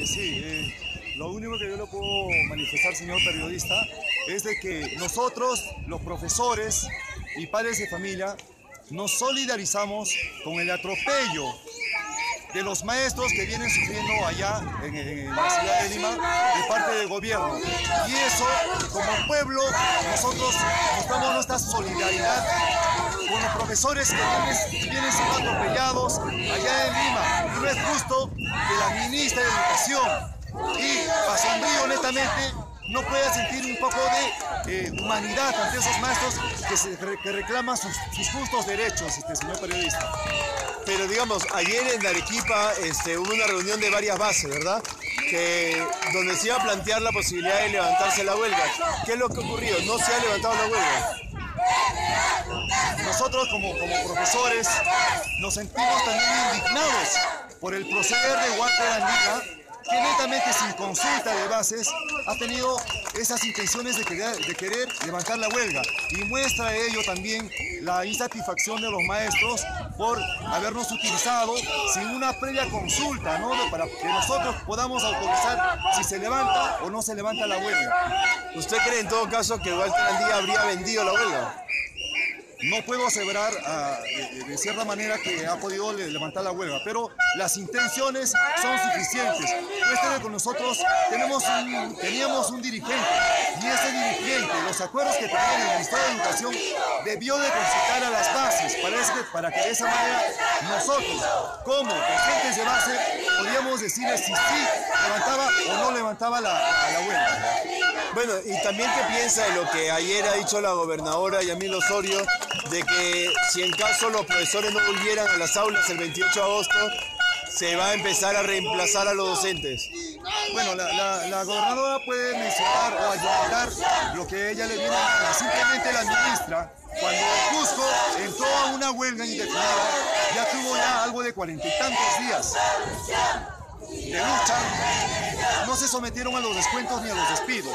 Eh, sí, eh, lo único que yo le puedo manifestar, señor periodista, es de que nosotros, los profesores y padres de familia, nos solidarizamos con el atropello de los maestros que vienen sufriendo allá en, la ciudad de Lima de parte del gobierno. Y eso, como pueblo, nosotros mostramos nuestra solidaridad con los profesores que vienen, siendo atropellados allá en Lima. Y no es justo que la ministra de y Pasombrío honestamente no pueda sentir un poco de eh, humanidad ante esos maestros que, reclaman sus, justos derechos, este señor periodista. Pero digamos, ayer en Arequipa este, hubo una reunión de varias bases, ¿verdad? Que, donde se iba a plantear la posibilidad de levantarse la huelga. ¿Qué es lo que ha ocurrido? ¿No se ha levantado la huelga? Nosotros como, como profesores nos sentimos también indignados por el proceder de Walter Andina que netamente sin consulta de bases ha tenido esas intenciones de querer, levantar la huelga y muestra ello también la insatisfacción de los maestros por habernos utilizado sin una previa consulta, ¿no? Para que nosotros podamos autorizar si se levanta o no se levanta la huelga. ¿Usted cree en todo caso que Walter Andía habría vendido la huelga? No puedo aseverar ah, de, cierta manera que ha podido levantar la huelga, pero las intenciones son suficientes. Este con nosotros teníamos un dirigente y ese dirigente, los acuerdos que tenía el Ministerio de Educación, debió de consultar a las bases para, para que de esa manera nosotros, como agentes de base, podíamos decirle si sí levantaba o no levantaba la, la huelga. Bueno, y también qué piensa de lo que ayer ha dicho la gobernadora Yamil Osorio, de que si en caso los profesores no volvieran a las aulas el 28 de agosto, se va a empezar a reemplazar a los docentes. Bueno, la, gobernadora puede mencionar o ayudar lo que ella le viene a Simplemente la ministra, cuando Cusco entró a una huelga indefinida, ya tuvo ya algo de cuarenta y tantos días de no se sometieron a los descuentos ni a los despidos.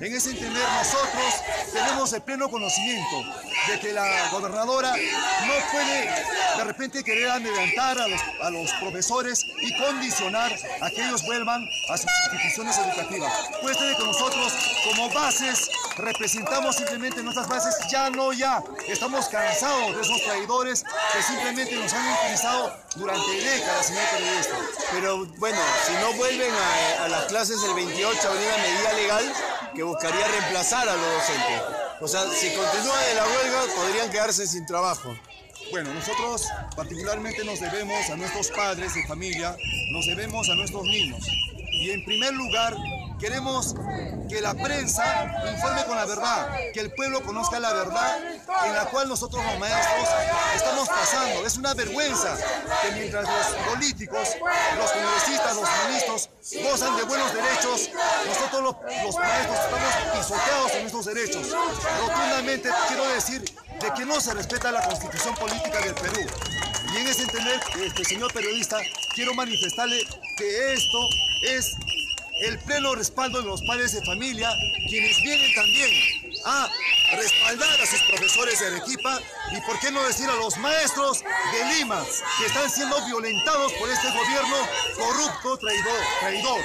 En ese entender nosotros tenemos el pleno conocimiento de que la gobernadora no puede de repente querer adelantar a los, a los profesores y condicionar a que ellos vuelvan a sus instituciones educativas. Puede ser que nosotros como bases representamos simplemente nuestras bases, ya no ya. Estamos cansados de esos traidores que simplemente nos han utilizado durante décadas, señor periodista. Pero bueno, si no vuelven a, las clases del 28 habría una medida legal que buscaría reemplazar a los docentes. O sea, si continúa de la huelga, podrían quedarse sin trabajo. Bueno, nosotros particularmente nos debemos a nuestros padres de familia, nos debemos a nuestros niños. Y en primer lugar, Queremos que la prensa informe con la verdad, que el pueblo conozca la verdad en la cual nosotros los maestros estamos pasando. Es una vergüenza que mientras los políticos, los congresistas, los ministros gozan de buenos derechos, nosotros los, maestros estamos pisoteados en nuestros derechos. Rotundamente quiero decir de que no se respeta la constitución política del Perú. Y en ese entender, este señor periodista, quiero manifestarle que esto es el pleno respaldo de los padres de familia, quienes vienen también a respaldar a sus profesores de Arequipa y por qué no decir a los maestros de Lima que están siendo violentados por este gobierno corrupto, traidor. traidor.